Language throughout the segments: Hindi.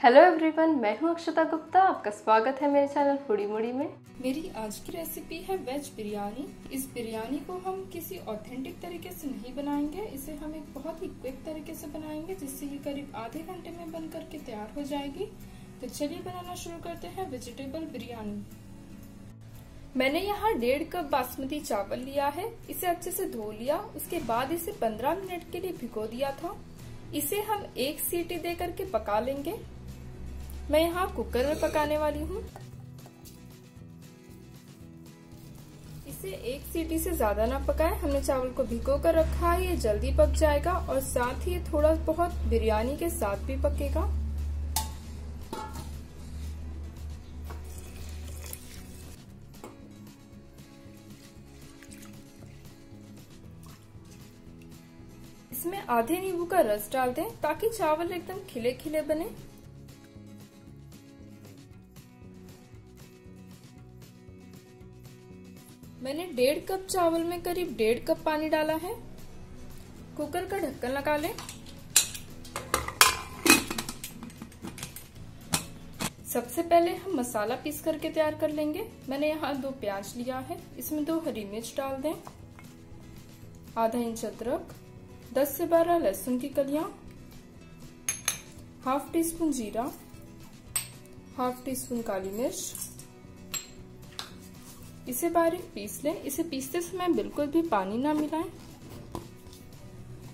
हेलो एवरीवन मैं हूँ अक्षता गुप्ता, आपका स्वागत है मेरे चैनल फूडी मुड़ी में। मेरी आज की रेसिपी है वेज बिरयानी इस बिरयानी को हम किसी ऑथेंटिक तरीके से नहीं बनाएँगे, इसे हम एक बहुत ही क्विक तरीके से बनाएँगे, जिससे ये करीब आधे घंटे में बन करके तैयार हो जाएगी। तो चलिए बनाना शुरू करते हैं वेजिटेबल बिरयानी मैंने यहाँ डेढ़ कप बासमती चावल लिया है, इसे अच्छे से धो लिया, उसके बाद इसे 15 मिनट के लिए भिगो दिया था। इसे हम एक सीटी दे करके पका लेंगे। मैं यहाँ कुकर में पकाने वाली हूँ। इसे एक सीटी से ज़्यादा ना पकाए। हमने चावल को भिगो कर रखा है। ये जल्दी पक जाएगा और साथ ही थोड़ा बहुत बिरयानी के साथ भी पकेगा। इसमें आधे नींबू का रस डाल दें ताकि चावल एकदम खिले खिले बने। डेढ़ कप चावल में करीब डेढ़ कप पानी डाला है। कुकर का ढक्कन लगा लें। सबसे पहले हम मसाला पीस करके तैयार कर लेंगे। मैंने यहाँ दो प्याज लिया है। इसमें दो हरी मिर्च डाल दें। आधा इंच अदरक 10 से 12 लहसुन की कलियाँ, हाफ़ टी स्पून जीरा, हाफ़ टी स्पून काली मिर्च इसे बारीक पीस लें। इसे पीसते समय बिल्कुल भी पानी ना मिलाएँ।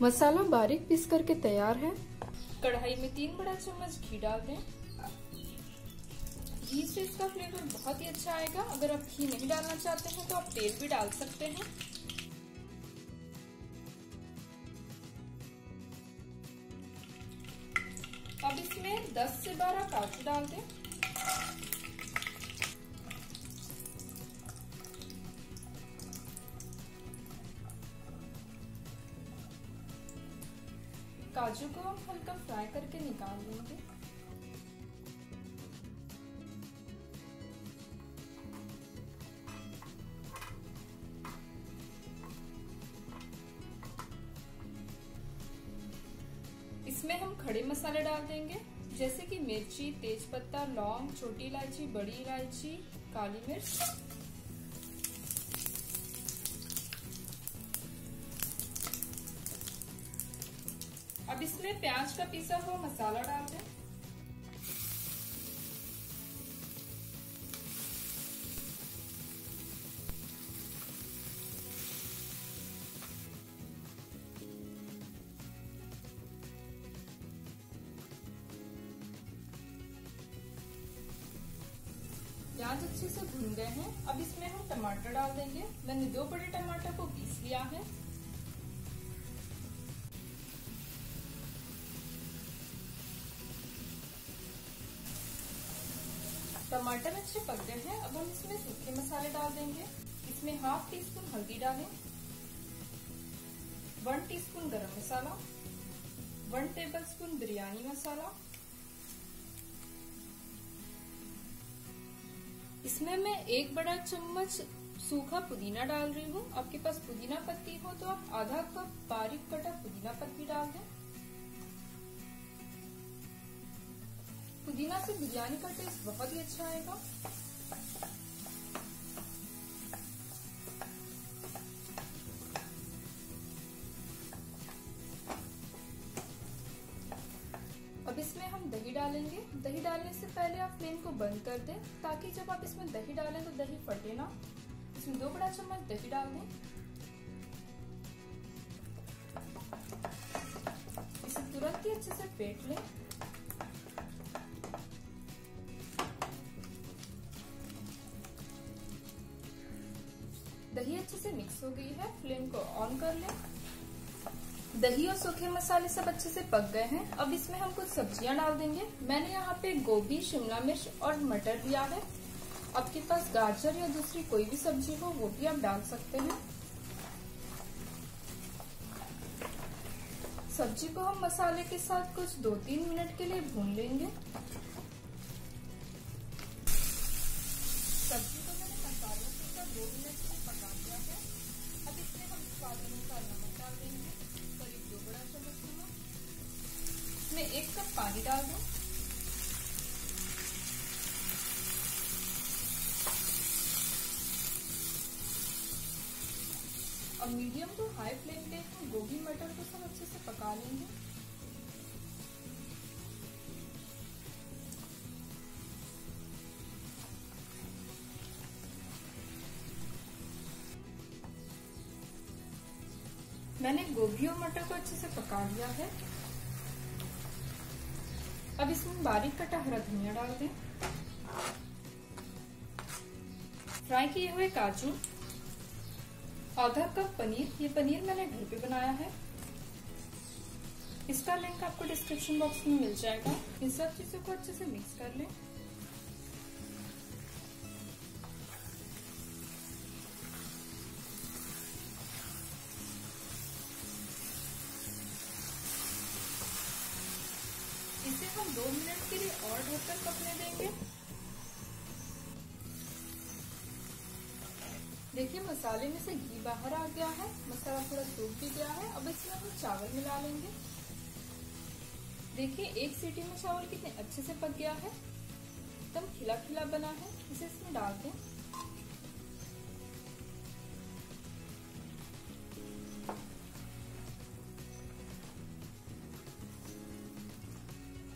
मसाला बारीक पीस करके तैयार है। कढ़ाई में तीन बड़ा चम्मच घी डाल दें। घी से इसका फ्लेवर बहुत ही अच्छा आएगा। अगर आप घी नहीं डालना चाहते हैं तो आप तेल भी डाल सकते हैं। अब इसमें 10 से 12 काजू डाल दें। काजू को हल्का फ्राई करके निकाल लेंगे। इसमें हम खड़े मसाले डाल देंगे, जैसे कि मिर्ची, तेजपत्ता, लौंग, छोटी इलायची, बड़ी इलायची, काली मिर्च। अब इसमें प्याज का पीसा हुआ मसाला डाल दें। प्याज अच्छे से भून गए हैं। अब इसमें हम टमाटर डाल देंगे। मैंने दो बड़े टमाटर को पीस लिया है। टमाटर अच्छे पक गए हैं। अब हम इसमें सूखे मसाले डाल देंगे। इसमें हाफ़ टी स्पून हल्दी डालें। वन टीस्पून गरम मसाला। वन टेबल स्पून बिरयानी मसाला। इसमें मैं एक बड़ा चम्मच सूखा पुदीना डाल रही हूँ। आपके पास पुदीना पत्ती हो तो आप आधा कप बारीक कटा पुदीना पत्ती डाल दें। पुदीना से बिरयानी का टेस्ट बहुत ही अच्छा आएगा। अब इसमें हम दही डालेंगे। दही डालने से पहले आप फ्लेम को बंद कर दें, ताकि जब आप इसमें दही डालें तो दही फटे ना। इसमें दो बड़ा चम्मच दही डाल दें। इसे तुरंत ही अच्छे से फेंट लें। दही अच्छे से मिक्स हो गई है फ्लेम को ऑन कर लें। दही और सूखे मसाले सब अच्छे से पक गए हैं। अब इसमें हम कुछ सब्ज़ियाँ डाल देंगे। मैंने यहाँ पे गोभी, शिमला मिर्च और मटर लिया है। आपके पास गाजर या दूसरी कोई भी सब्ज़ी हो, वो भी आप डाल सकते हैं। सब्ज़ी को हम मसाले के साथ कुछ दो तीन मिनट के लिए भून लेंगे। अब मीडियम टू हाई फ्लेम पे हम गोभी मटर को सब अच्छे से पका लेंगे। मैंने गोभी और मटर को अच्छे से पका लिया है। अब इसमें बारीक कटा हरा धनिया डाल दें। फ्राई किए हुए काजू आधा कप पनीर, ये पनीर मैंने घर पे बनाया है। इसका लिंक आपको डिस्क्रिप्शन बॉक्स में मिल जाएगा। इन सब चीज़ों को अच्छे से मिक्स कर लें। इसे हम दो मिनट के लिए और ढककर पकने देंगे। देखिए, मसाले में से घी बाहर आ गया है, मसाला थोड़ा सूख भी गया है, अब इसमें हम चावल मिला लेंगे। देखिए, एक सीटी में चावल कितने अच्छे से पक गया है। एकदम खिला खिला बना है, इसे इसमें डाल दें।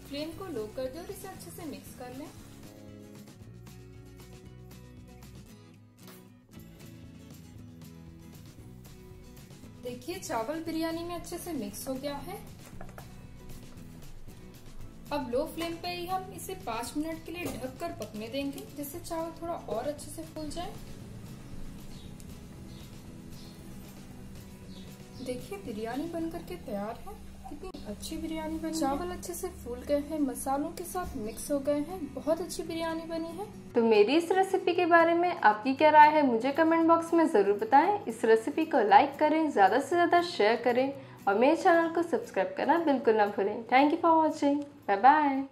फ्लेम को लो कर दे और इसे अच्छे से मिक्स कर लें। देखिए, चावल बिरयानी में अच्छे से मिक्स हो गया है। अब लो फ्लेम पे ही हम इसे पाँच मिनट के लिए ढककर पकने देंगे, जिससे चावल थोड़ा और अच्छे से फूल जाए। देखिए, बिरयानी बनकर के तैयार है। कितनी अच्छी बिरयानी बनी चावल अच्छे से फूल गए हैं, मसालों के साथ मिक्स हो गए हैं। बहुत अच्छी बिरयानी बनी है। तो मेरी इस रेसिपी के बारे में आपकी क्या राय है, मुझे कमेंट बॉक्स में ज़रूर बताएँ। इस रेसिपी को लाइक करें, ज़्यादा से ज़्यादा शेयर करें। और मेरे चैनल को सब्सक्राइब करना बिल्कुल ना भूलें। Thank you for watching bye bye